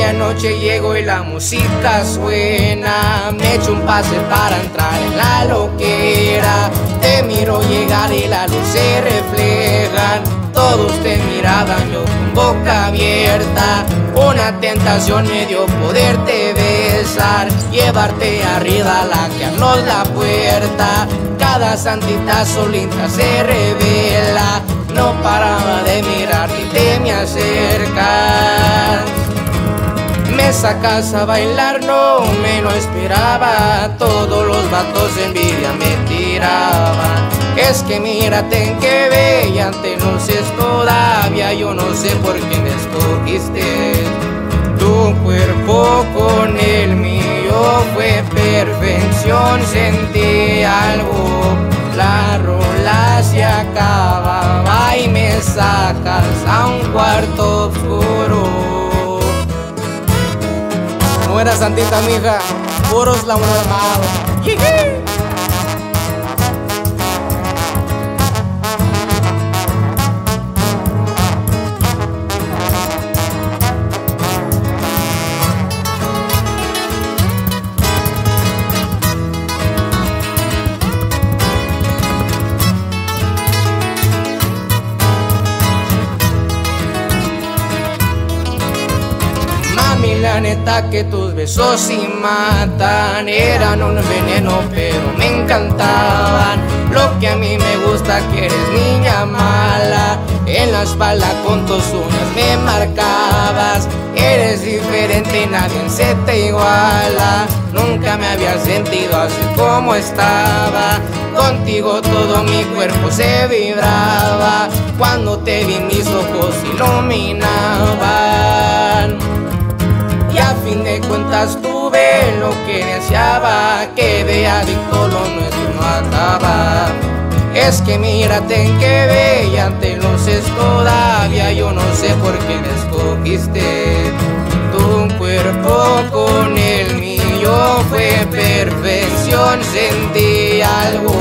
medianoche llego y la música suena. Me echo un pase para entrar en la loquera. Te miro llegar y la luz se reflejan. Todos te miraban, yo con boca abierta. Una tentación me dio poderte besar. Llevarte arriba la que la puerta. Cada santita solita se revela. No paraba de mirar ni te me acercas Me sacas a bailar, no me lo esperaba. Todos los vatos de envidia me tiraban. Es que mírate en qué bella te luces todavía. Yo no sé por qué me escogiste. Tu cuerpo con el mío fue perfección. Sentí algo, la rola se acababa y me sacas a un cuarto oscuro. No era santita, mija, puros la armado. La neta que tus besos y matan. Eran un veneno pero me encantaban. Lo que a mí me gusta que eres niña mala. En la espalda con tus uñas me marcabas. Eres diferente y nadie se te iguala. Nunca me había sentido así como estaba. Contigo todo mi cuerpo se vibraba. Cuando te vi mis ojos iluminaban fin de cuentas tuve lo que deseaba, que de adicto lo nuestro no acaba. Es que mírate en qué bella te luces todavía, yo no sé por qué me escogiste. Tu cuerpo con el mío fue perfección, sentí algo,